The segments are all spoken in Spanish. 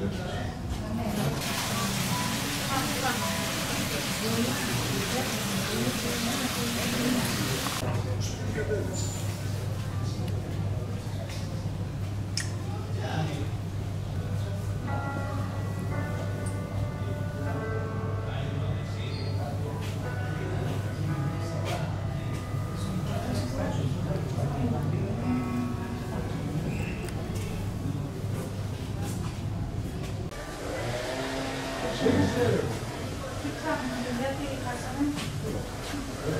Thank you. Thank you.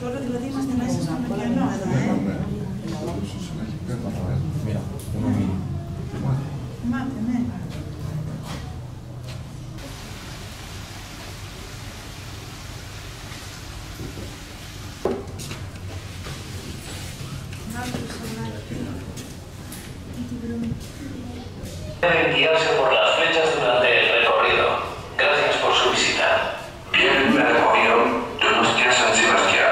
Τώρα δηλαδή είμαστε μέσα στον ωκεανό εδώ, ε. Μάτε, ναι. Deben guiarse por las flechas durante el recorrido. Gracias por su visita. Bienvenue à l'aquarium de Mosca Saint-Sébastien.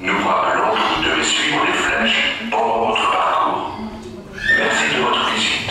Nous vous rappelons que vous devez suivre les flèches pendant votre parcours. Merci de votre visite.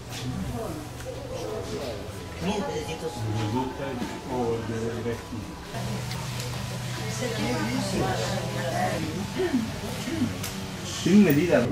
1300. o